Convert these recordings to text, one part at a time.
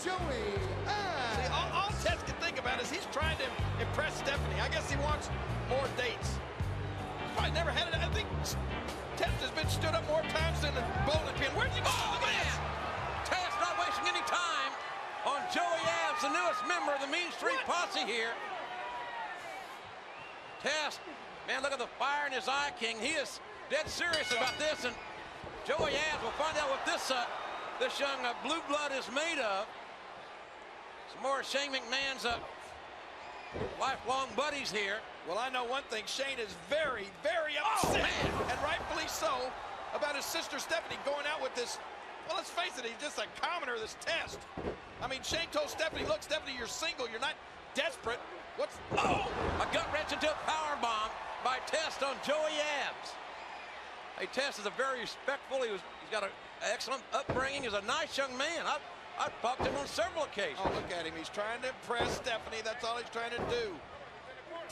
Joey See, all, all Test can think about is he's trying to impress Stephanie. I guess he wants more dates. Probably never had it. I think Test has been stood up more times than a bowling pin. Where'd you go? Oh, Look at man! this. Test not wasting any time on Joey Abs, the newest member of the Mean Street Posse here. Test, man, look at the fire in his eye, King. He is dead serious about this, and Joey Abs, we'll find out what this uh, this young uh, blue blood is made of. Some more Shane McMahon's uh, lifelong buddies here. Well, I know one thing. Shane is very, very Oh, upset, man. and rightfully so, about his sister Stephanie going out with this. Well, let's face it, he's just a commoner, this test. I mean, Shane told Stephanie, look, Stephanie, you're single. You're not desperate. What's... Oh, a gut wrench into a power bomb by Test on Joey Abs. Hey, Test is a very respectful. He was, he's got an excellent upbringing. He's a nice young man. I've, I've talked him on several occasions. Oh, look at him. He's trying to impress Stephanie. That's all he's trying to do.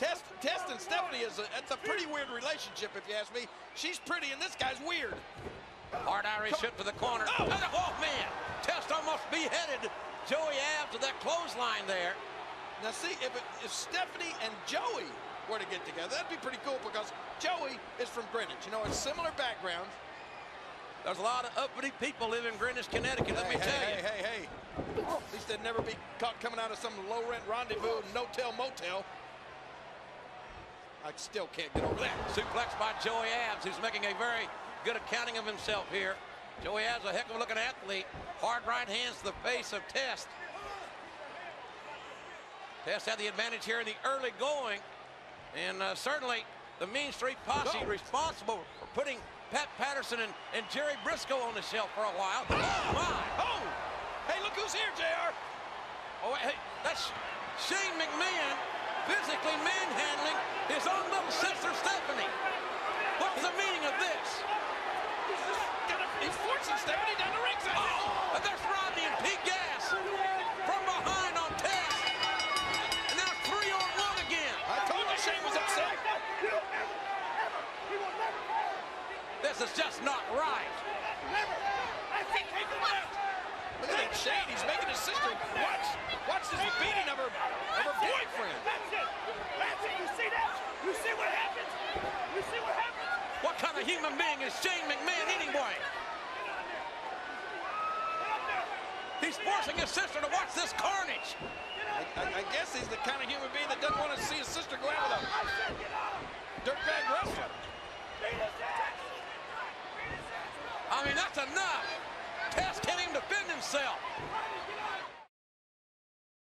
Test, Test and Stephanie is a, it's a pretty weird relationship, if you ask me. She's pretty, and this guy's weird. Hard Irish hit for the corner. Oh. And, oh, man. Test almost beheaded Joey Abs with that clothesline there. Now, see, if, it, if Stephanie and Joey were to get together, that'd be pretty cool because Joey is from Greenwich. You know, it's similar backgrounds. There's a lot of uppity people live in Greenwich, Connecticut, let hey, me hey, tell hey, you. hey, hey. At least they'd never be caught coming out of some low-rent rendezvous, no-tell motel. I still can't get over that. Suplex by Joey Abs, who's making a very good accounting of himself here. Joey Abs, a heck of a looking athlete. Hard right hands to the face of Test. Test had the advantage here in the early going. And uh, certainly the Mean Street Posse responsible for putting Pat Patterson and, and Jerry Brisco on the shelf for a while. Ah! Oh, my. Oh! Hey, look who's here, JR. Oh, hey, that's Shane McMahon physically manhandling his own little sister, Stephanie. What's the meaning of this? He's, just gonna, he's forcing Stephanie down the ringside. Oh, and there's Rodney and Pete This is just not right. Look at that Shane. He's making his sister watch. Watch this beating of her, of her boyfriend. That's it. You see that? You see What kind of human being is Shane McMahon anyway? He's forcing his sister to watch this carnage. I, I, I guess he's the kind of human being that doesn't want to see his sister go out with a enough. Test can't even defend himself.